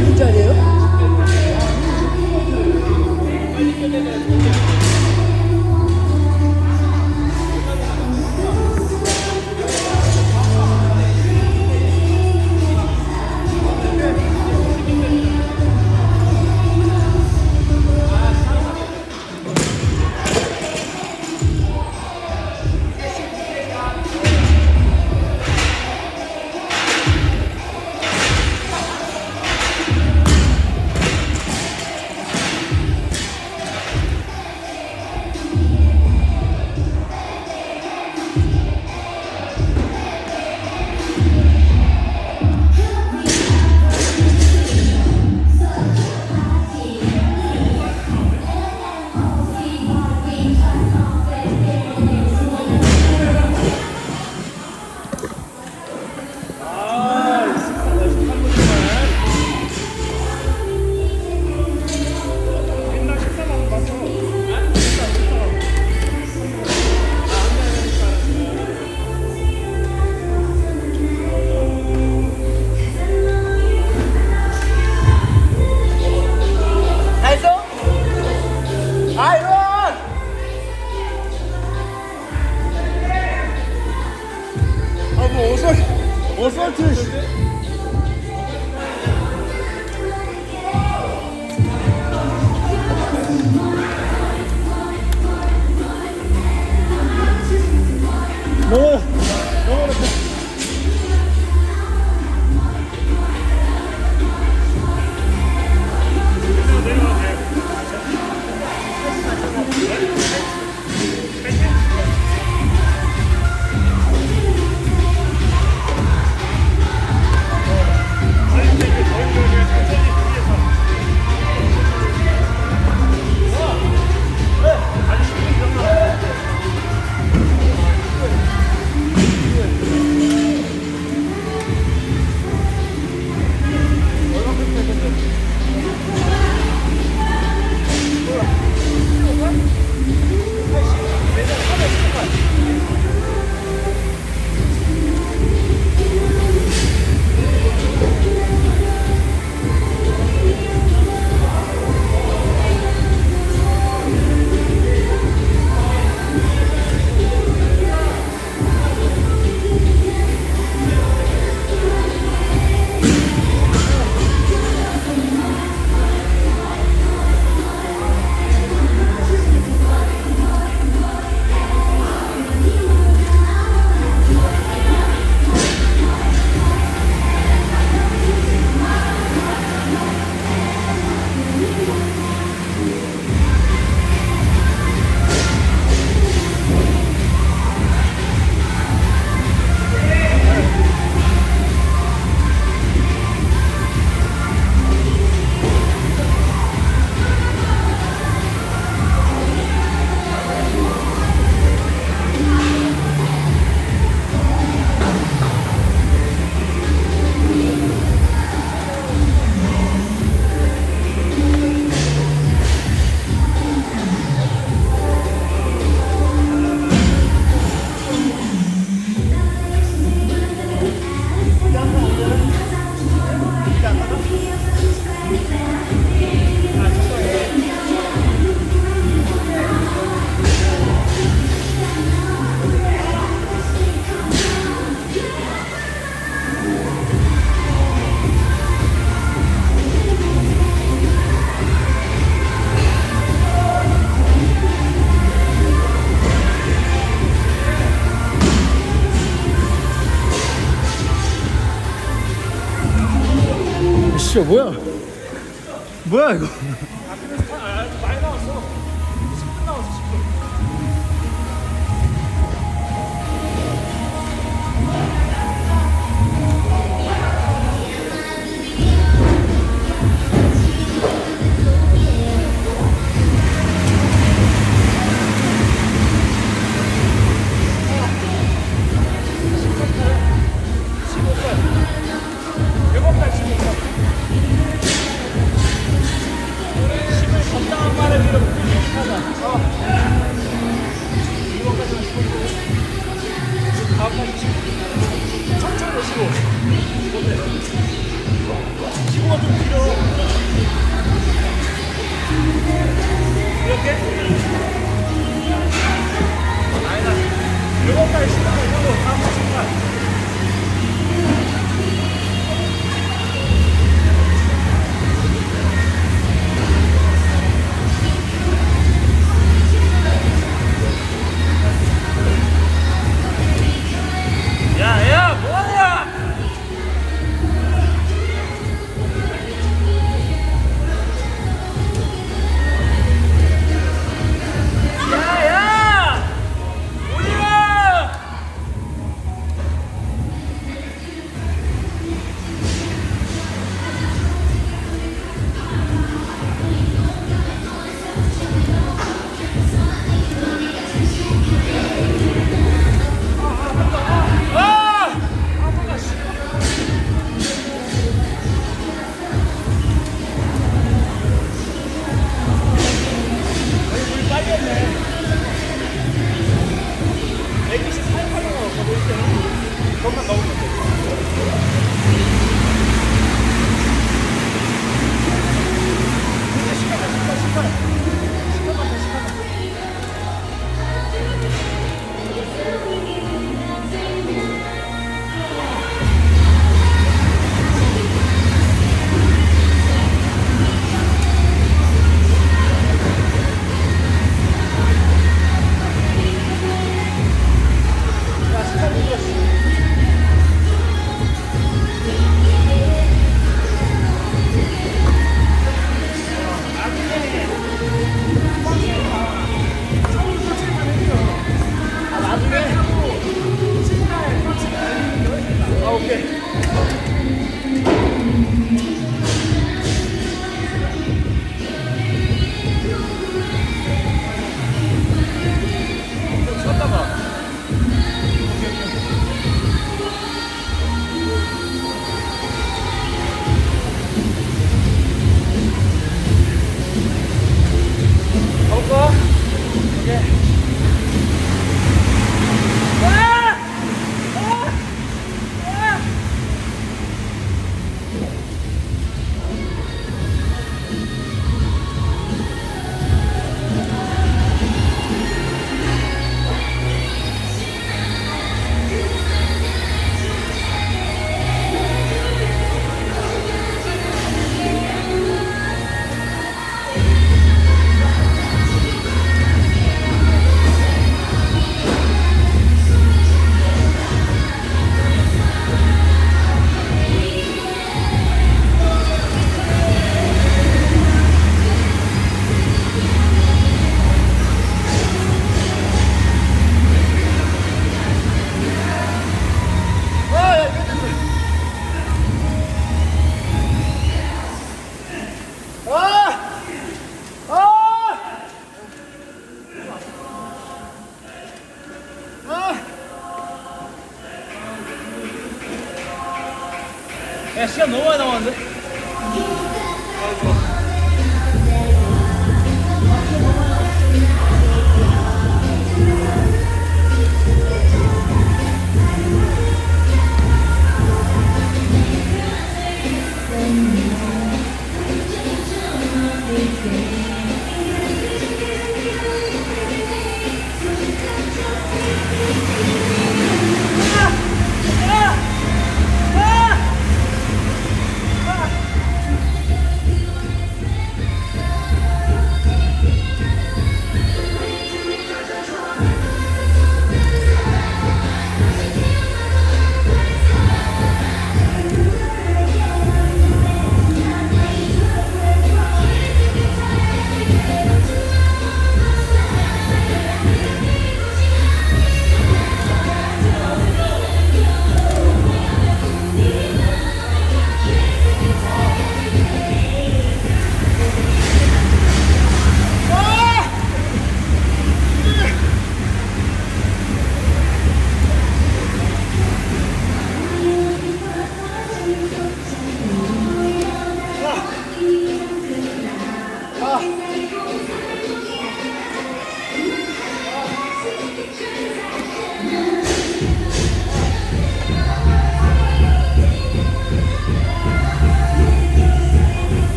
你짜 로.